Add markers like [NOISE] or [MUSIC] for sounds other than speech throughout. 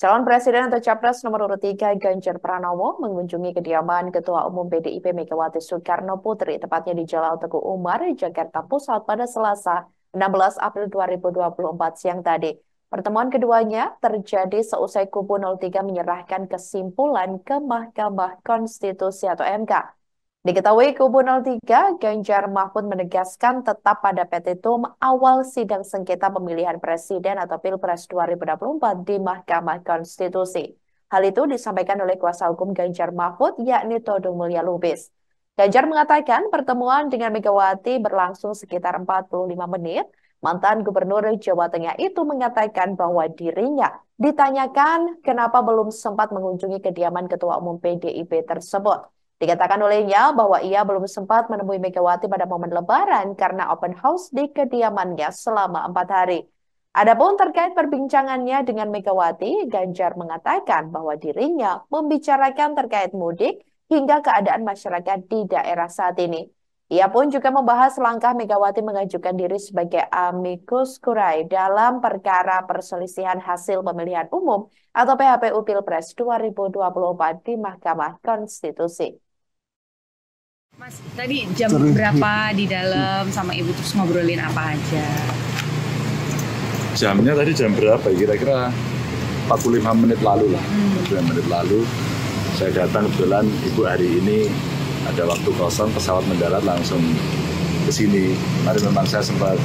Calon Presiden atau Capres nomor urut 3 Ganjar Pranowo mengunjungi kediaman Ketua Umum PDIP Megawati Soekarno Putri, tepatnya di Jalan Teguh Umar, Jakarta Pusat pada Selasa 16 April 2024 siang tadi. Pertemuan keduanya terjadi seusai kubu 03 menyerahkan kesimpulan ke Mahkamah Konstitusi atau MK. Diketahui kubu 03, Ganjar Mahfud menegaskan tetap pada petitum awal sidang sengketa pemilihan presiden atau Pilpres 2024 di Mahkamah Konstitusi. Hal itu disampaikan oleh kuasa hukum Ganjar Mahfud, yakni Todung Mulya Lubis. Ganjar mengatakan pertemuan dengan Megawati berlangsung sekitar 45 menit. Mantan Gubernur Jawa Tengah itu mengatakan bahwa dirinya ditanyakan kenapa belum sempat mengunjungi kediaman Ketua Umum PDIP tersebut. Dikatakan olehnya bahwa ia belum sempat menemui Megawati pada momen lebaran karena open house di kediamannya selama empat hari. Adapun terkait perbincangannya dengan Megawati, Ganjar mengatakan bahwa dirinya membicarakan terkait mudik hingga keadaan masyarakat di daerah saat ini. Ia pun juga membahas langkah Megawati mengajukan diri sebagai amicus curiae dalam perkara perselisihan hasil pemilihan umum atau PHPU Pilpres 2024 di Mahkamah Konstitusi. Mas, tadi jam Terus. berapa [LAUGHS] di dalam sama ibu terus ngobrolin apa aja? Jamnya tadi jam berapa? Kira-kira 45 menit lalu lah. Hmm. 45 menit lalu saya datang kebetulan ibu hari ini ada waktu kosong pesawat mendarat langsung ke sini. Kemarin memang saya sempat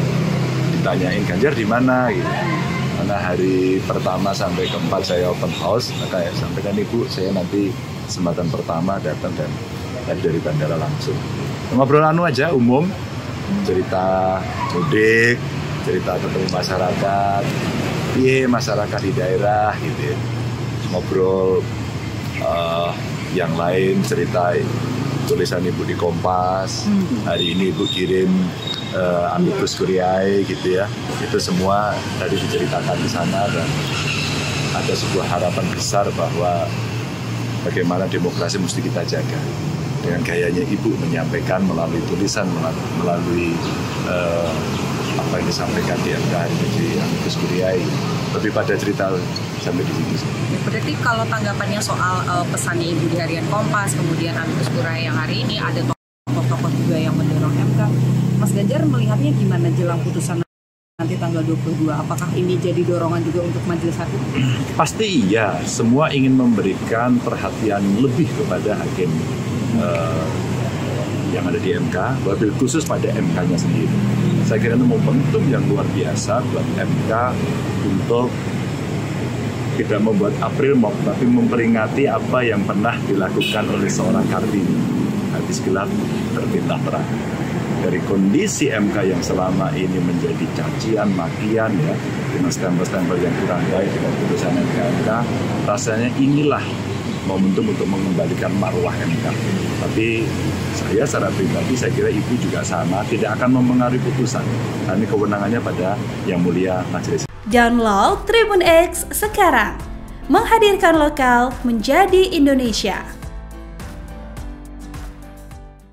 ditanyain Ganjar di mana gitu. Karena hari pertama sampai keempat saya open house, maka ya sampaikan ibu saya nanti kesempatan pertama datang dan tadi dari bandara langsung. Ngobrol anu aja umum. Cerita mudik cerita ketemu masyarakat. Iya masyarakat di daerah gitu ya. ngobrol uh, yang lain cerita tulisan ibu di Kompas. Hmm. hari ini ibu kirim uh, amicus curiae gitu ya. Itu semua tadi diceritakan di sana dan ada sebuah harapan besar bahwa bagaimana demokrasi mesti kita jaga dengan gayanya ibu menyampaikan melalui tulisan melalui uh, apa yang disampaikan di MK hari ini di Amikus Kuriai lebih pada cerita sampai di situ. Berarti kalau tanggapannya soal uh, pesannya ibu di harian Kompas kemudian Amikus Kuriai yang hari ini ada tokoh-tokoh juga yang mendorong MK, Mas Ganjar melihatnya gimana jelang putusan nanti tanggal 22 apakah ini jadi dorongan juga untuk majelis hakim? Pasti iya, semua ingin memberikan perhatian lebih kepada hakim uh, yang ada di MK, wabil khusus pada MK-nya sendiri. Saya kira itu momentum yang luar biasa buat MK untuk tidak membuat April Mop, tapi memperingati apa yang pernah dilakukan oleh seorang Kartini. Habis gelap terbitlah terang. Dari kondisi MK yang selama ini menjadi cacian, makian ya, dengan stempel-stempel yang kurang baik dengan putusan MK, rasanya inilah momentum untuk mengembalikan marwah MK. Tapi saya secara pribadi saya kira ibu juga sama tidak akan mempengaruhi putusan. Ini kewenangannya pada yang mulia majelis. Download Tribun X sekarang. Menghadirkan lokal menjadi Indonesia.